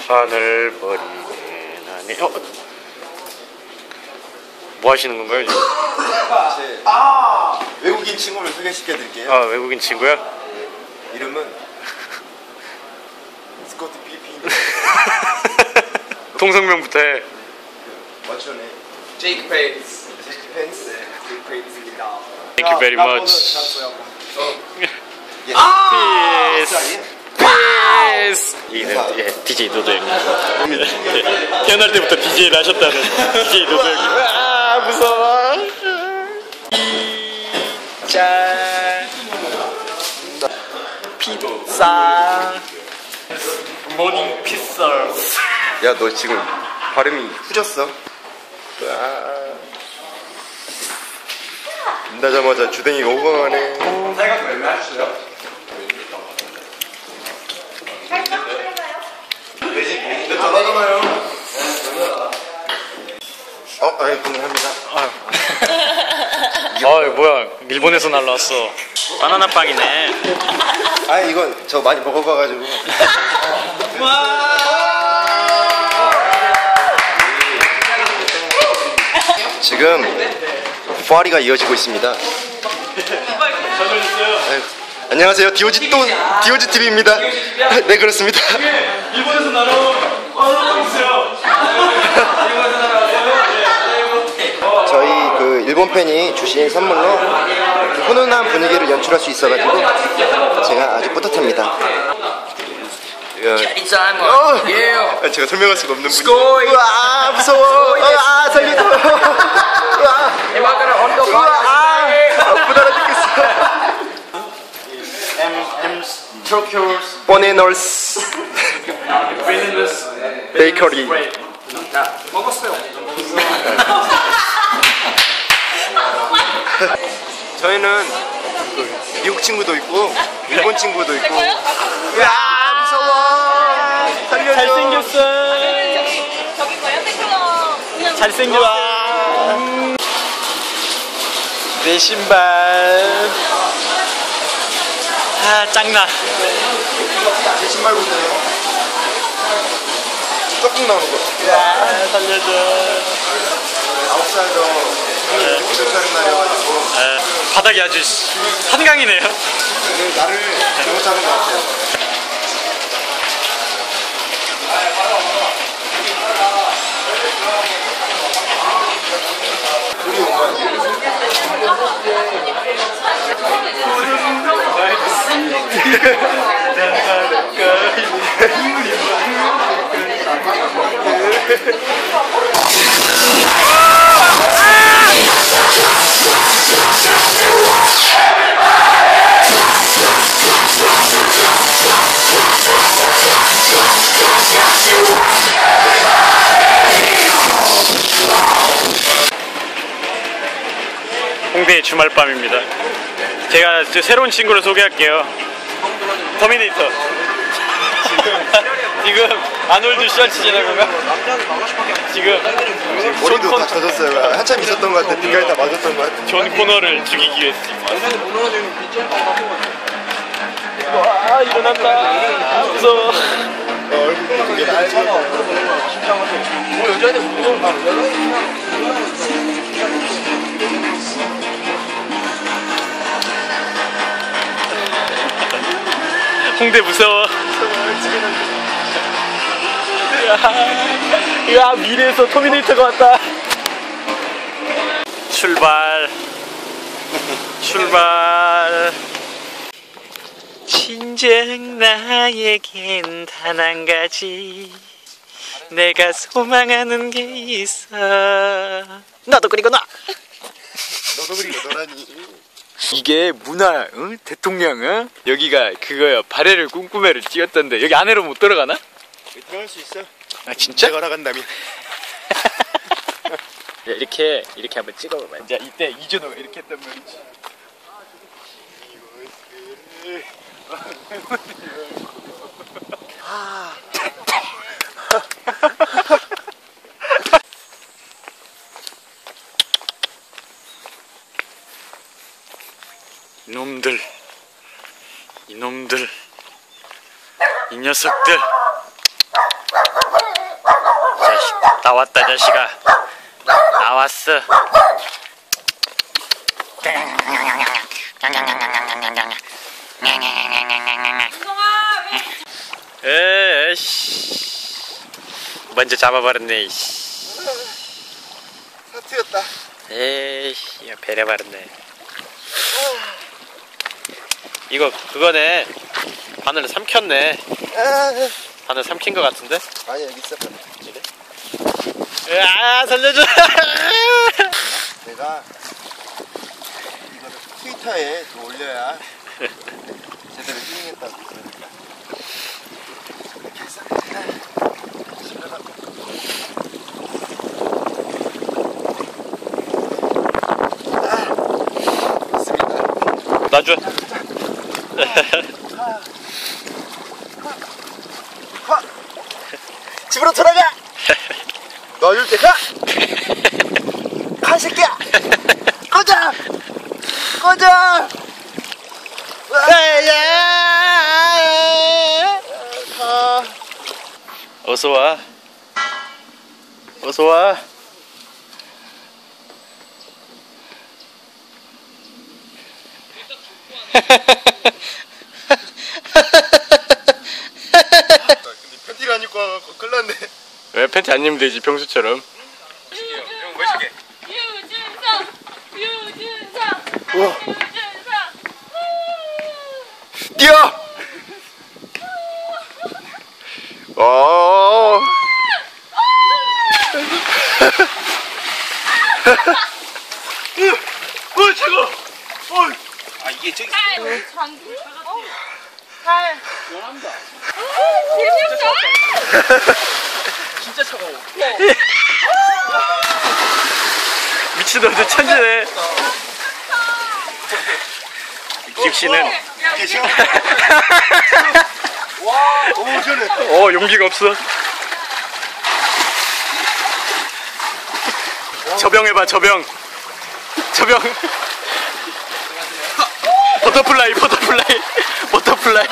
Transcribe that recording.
술판을 벌이게 나네. 어? 뭐 하시는 건가요 지금? 제 외국인 친구를 소개시켜 드릴게요. 아 외국인 친구야? 이름은 스코트 피피. 통성명부터 해. What's your name? Jake Bates. 제이크 펜스. Jake Bates입니다. Thank you very much. 예. Peace. Peace. 이는 예, DJ 노도 형님. 예, 태어날 때부터 DJ를 하셨다는 DJ 노도 형님. 아 무서워. 짠. 피자. morning 피자. 야, 너 지금 발음이 후졌어. 나자마자 주댕이가. 살각 얼마 하셨어요? 어, 아니, 분명합니다. 아 뭐야 일본에서 날라왔어. 바나나 빵이네. 아, 이건 저 많이 먹어봐가지고. 지금 파리가 이어지고 있습니다. 아유, 안녕하세요. 디오지 또 디오지 TV입니다. 네 그렇습니다. 일본에서 날아온 어서오세요. 저희 그 일본 팬이 주신 선물로 이렇게 훈훈한 분위기를 연출할 수 있어가지고 제가 아주 뿌듯합니다. 야, 어! 아, 제가 설명할 수가 없는 분위기. 우와 무서워. 아 살려줘. 우와. 우와 아 부담을 죽겠어. Tokyo's 보네널스 베이커리. 저희는 그 미국 친구도 있고 일본 친구도 있고. 야 무서워. 살려줘. 잘생겼어. 그냥 잘생겼어. 내 신발. 아 짱나. 제 신발 보세요. 조금 나오는 거. 야 살려줘. 아홉살도 도착하는 날이어가지고 네. 바닥이 아주 한강이네요 네, 나를 잘못하는 것 같아요 우리 온거 아니에요? 2배 주말밤입니다. 제가 새로운 친구를 소개할게요. 터미네이터. 지금 아놀드 슈왈츠제네거가? 지금 머리도 다 젖었어요. 한참 있었던 것 같아 빙가에 다 맞았던 것 같아 존 코너를 죽이기 위해 와 아, 일어났다. 무서워. 어, 얼굴이 차가 없어 보는 거야 여자한테 무서운 홍대 무서워. 야, 야 미래에서 터미네이터가 왔다. 출발. 출발. 진정 나에겐 단 한 가지. 내가 소망하는 게 있어. 나도 그리고 나. 너도 그리고 너라니. 이게 문화 응? 대통령 응? 여기가 그거야 발해를 꿈꾸매를 찍었던데 여기 안으로 못 들어가나? 들어갈 수 있어. 아 진짜? 내가 나간다면. 야, 이렇게 이렇게 한번 찍어봐봐 자 이때 이준호가 이렇게 했단 말이지 이놈들 이놈들 이 녀석들. 나왔다 자식아. 나왔어. 에이씨. 먼저 잡아버렸네 사투였다. 에이씨 야, 배려 버렸네 이거 그거네. 바늘 삼켰네. 아, 바늘 삼킨 거 같은데? 아니 여기 있어. 아 살려줘. 내가 이거를 트위터에 또 올려야 제대로 힐링했다고 그러니까. 이렇게 해서 아, 있습니다. 놔줘 집으로 돌아가. 넣어줄 때 가. 가 새끼야. 꺼져. 꺼져. 가. 어서와 어서와 근데 팬티를 안 입고 와갖고 큰일 났네. 왜 팬티 안 입으면 되지 평소처럼 유준상 유준상 우와. 유준상 뛰어! 어. 어, 최고! 어. 아, 이게 저기. 잘 장기 어. 잘 연합니다 재밌어 진짜 차가워. 미친놈들 천재네 기욱씨는 이게 시원. 와, 너무 시원해. 어 용기가 없어 저병 해봐 저병 저병 버터플라이 버터플라이 버터플라이